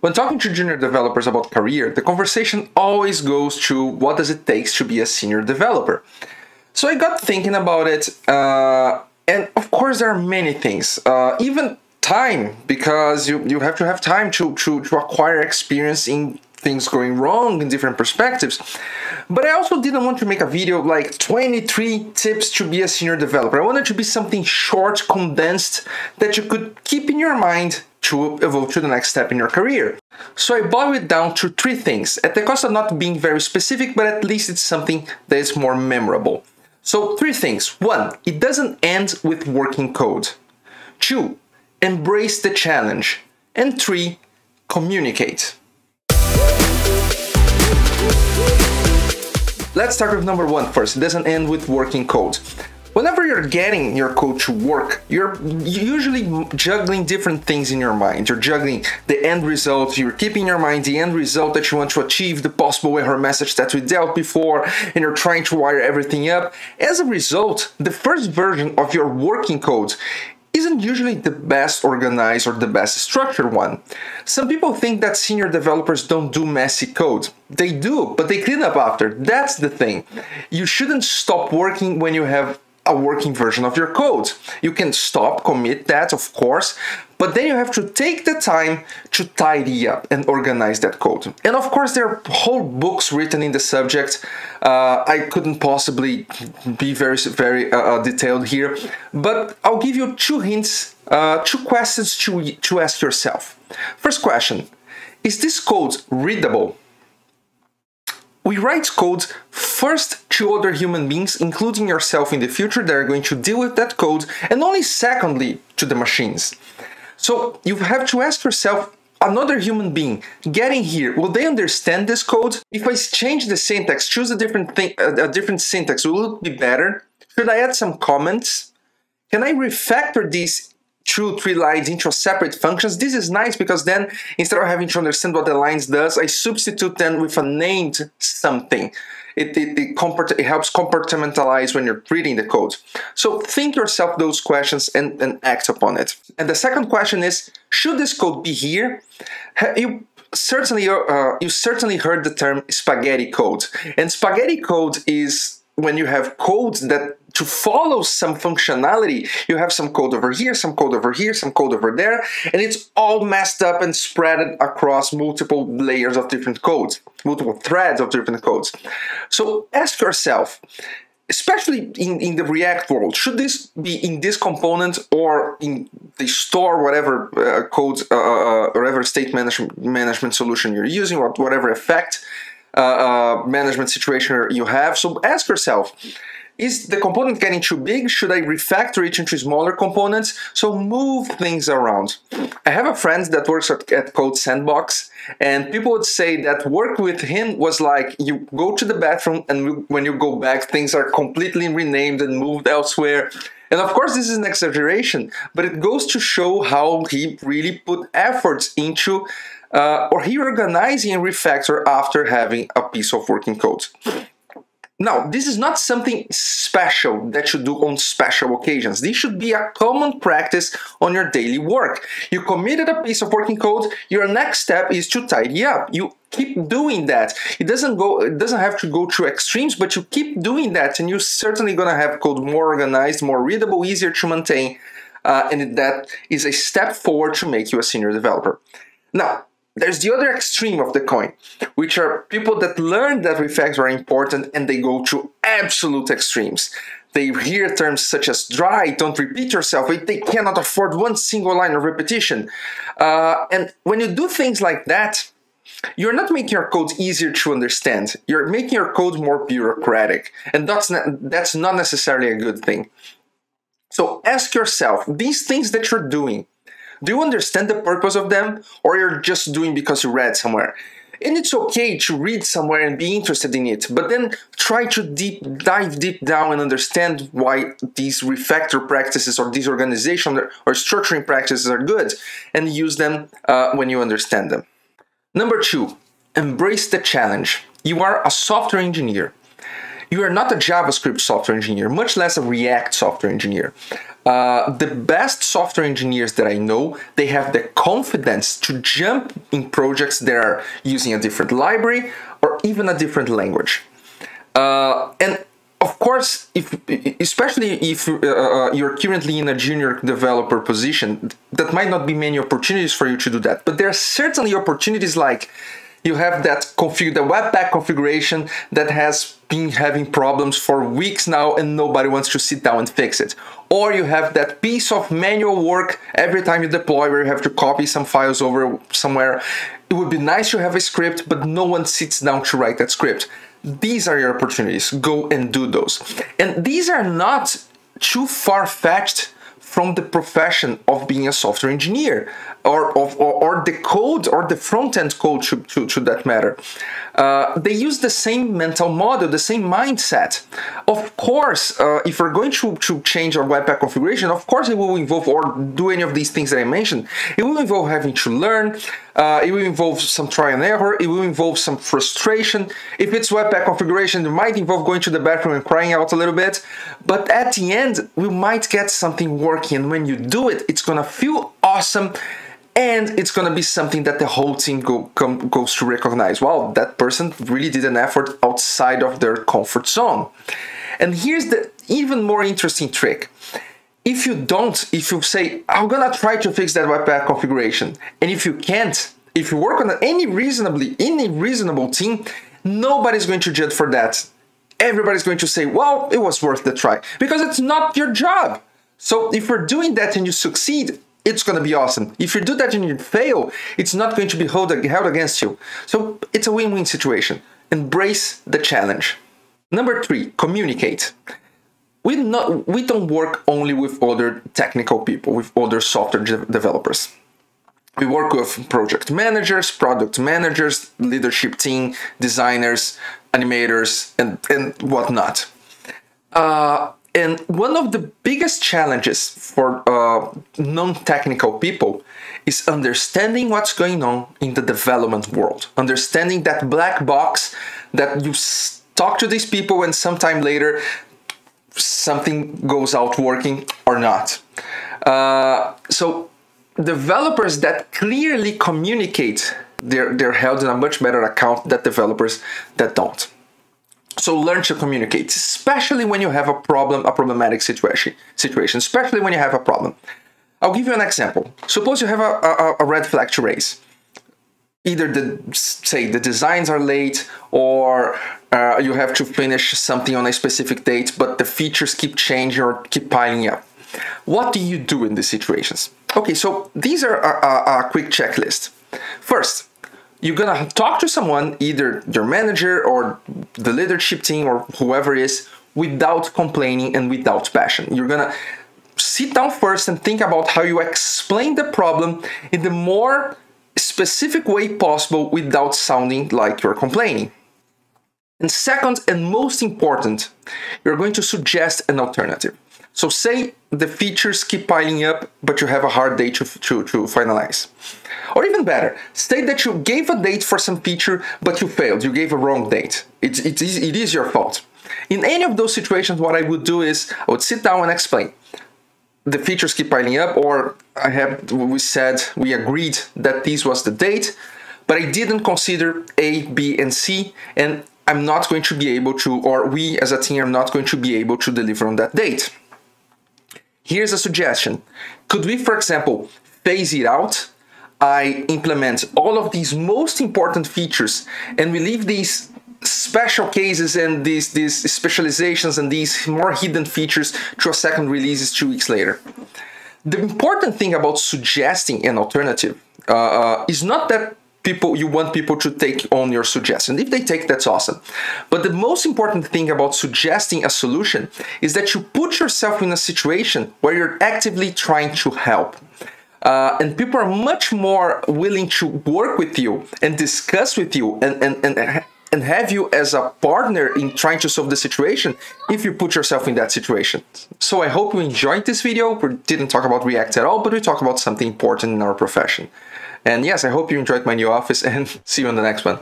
When talking to junior developers about career, the conversation always goes to what does it take to be a senior developer. So I got thinking about it, uh, and of course there are many things, uh, even time, because you, you have to have time to, to, to acquire experience in things going wrong in different perspectives. But I also didn't want to make a video like 23 tips to be a senior developer. I wanted to be something short, condensed, that you could keep in your mind to evolve to the next step in your career. So I boil it down to three things, at the cost of not being very specific, but at least it's something that is more memorable. So three things. One, it doesn't end with working code. Two, embrace the challenge. And three, communicate. Let's start with number one first. It doesn't end with working code. Whenever you're getting your code to work, you're usually juggling different things in your mind. You're juggling the end result, you're keeping in your mind the end result that you want to achieve, the possible error message that we dealt before, and you're trying to wire everything up. As a result, the first version of your working code isn't usually the best organized or the best structured one. Some people think that senior developers don't do messy code. They do, but they clean up after. That's the thing. You shouldn't stop working when you have a working version of your code. You can stop, commit that, of course, but then you have to take the time to tidy up and organize that code. And of course, there are whole books written in the subject. Uh, I couldn't possibly be very, very uh, uh, detailed here, but I'll give you two hints, uh, two questions to, to ask yourself. First question Is this code readable? We write code first to other human beings, including yourself in the future, that are going to deal with that code, and only secondly to the machines. So you have to ask yourself another human being getting here will they understand this code? If i change the syntax choose a different thing a different syntax will it be better? Should i add some comments? Can i refactor these two three lines into separate functions this is nice because then instead of having to understand what the lines does i substitute them with a named something it, it, it, it helps compartmentalize when you're reading the code. So think yourself those questions and, and act upon it. And the second question is, should this code be here? You certainly uh, you certainly heard the term spaghetti code, and spaghetti code is when you have codes that to follow some functionality, you have some code over here, some code over here, some code over there, and it's all messed up and spread across multiple layers of different codes, multiple threads of different codes. So ask yourself, especially in, in the React world, should this be in this component or in the store, whatever uh, code, uh, uh, whatever state management, management solution you're using, whatever effect uh, uh, management situation you have. So ask yourself, is the component getting too big? Should I refactor it into smaller components? So move things around. I have a friend that works at, at Code Sandbox, and people would say that work with him was like you go to the bathroom, and when you go back, things are completely renamed and moved elsewhere. And of course, this is an exaggeration, but it goes to show how he really put efforts into uh, or he organizing and refactor after having a piece of working code. Now, this is not something special that you do on special occasions. This should be a common practice on your daily work. You committed a piece of working code, your next step is to tidy up. You keep doing that. It doesn't go it doesn't have to go through extremes, but you keep doing that and you're certainly going to have code more organized, more readable, easier to maintain. Uh, and that is a step forward to make you a senior developer. Now, there's the other extreme of the coin, which are people that learn that refactors are important and they go to absolute extremes. They hear terms such as dry, don't repeat yourself, they cannot afford one single line of repetition. Uh, and when you do things like that, you're not making your code easier to understand. You're making your code more bureaucratic. And that's not, that's not necessarily a good thing. So ask yourself these things that you're doing, do you understand the purpose of them, or you're just doing because you read somewhere? And it's okay to read somewhere and be interested in it, but then try to deep dive deep down and understand why these refactor practices or these organization or structuring practices are good, and use them uh, when you understand them. Number two, embrace the challenge. You are a software engineer. You are not a JavaScript software engineer, much less a React software engineer. Uh, the best software engineers that I know, they have the confidence to jump in projects that are using a different library or even a different language. Uh, and of course, if especially if uh, uh, you're currently in a junior developer position, that might not be many opportunities for you to do that. But there are certainly opportunities like you have that config the webpack configuration that has been having problems for weeks now and nobody wants to sit down and fix it. Or you have that piece of manual work every time you deploy where you have to copy some files over somewhere. It would be nice to have a script, but no one sits down to write that script. These are your opportunities. Go and do those. And these are not too far fetched from the profession of being a software engineer or, or, or, the code or the front end code to, to, to that matter. Uh, they use the same mental model, the same mindset. Of course, uh, if we're going to, to change our Webpack configuration, of course it will involve or do any of these things that I mentioned. It will involve having to learn, uh, it will involve some try and error, it will involve some frustration. If it's Webpack configuration, it might involve going to the bathroom and crying out a little bit. But at the end, we might get something working. And when you do it, it's gonna feel awesome and it's gonna be something that the whole team go, goes to recognize. Wow, that person really did an effort outside of their comfort zone. And here's the even more interesting trick. If you don't, if you say, I'm gonna try to fix that webpack configuration, and if you can't, if you work on any reasonably, any reasonable team, nobody's going to judge for that. Everybody's going to say, well, it was worth the try, because it's not your job. So if you're doing that and you succeed, it's going to be awesome. If you do that and you fail, it's not going to be held, held against you. So it's a win win situation. Embrace the challenge. Number three, communicate. We, not, we don't work only with other technical people, with other software de- developers. We work with project managers, product managers, leadership team, designers, animators, and, and whatnot. Uh, and one of the biggest challenges for uh, non technical people is understanding what's going on in the development world, understanding that black box that you talk to these people and sometime later something goes out working or not. Uh, so, developers that clearly communicate, they're, they're held in a much better account than developers that don't. So learn to communicate, especially when you have a problem, a problematic situation, situation, especially when you have a problem. I'll give you an example. Suppose you have a, a, a red flag to raise. Either the say the designs are late, or uh, you have to finish something on a specific date, but the features keep changing or keep piling up. What do you do in these situations? Okay, so these are a, a, a quick checklist. First, you're gonna talk to someone, either your manager or the leadership team or whoever is, without complaining and without passion. You're gonna sit down first and think about how you explain the problem in the more specific way possible without sounding like you're complaining. And second, and most important, you're going to suggest an alternative. So say the features keep piling up, but you have a hard date to, to, to finalize. Or even better, state that you gave a date for some feature, but you failed. You gave a wrong date. It, it, is, it is your fault. In any of those situations, what I would do is I would sit down and explain. The features keep piling up, or I have we said we agreed that this was the date, but I didn't consider A, B, and C, and I'm not going to be able to, or we as a team are not going to be able to deliver on that date. Here's a suggestion. Could we, for example, phase it out? I implement all of these most important features and we leave these special cases and these, these specializations and these more hidden features to a second releases two weeks later. The important thing about suggesting an alternative uh, uh, is not that people you want people to take on your suggestion if they take that's awesome but the most important thing about suggesting a solution is that you put yourself in a situation where you're actively trying to help uh, and people are much more willing to work with you and discuss with you and, and, and, and have you as a partner in trying to solve the situation if you put yourself in that situation. So I hope you enjoyed this video. We didn't talk about React at all, but we talked about something important in our profession. And yes, I hope you enjoyed my new office and see you on the next one.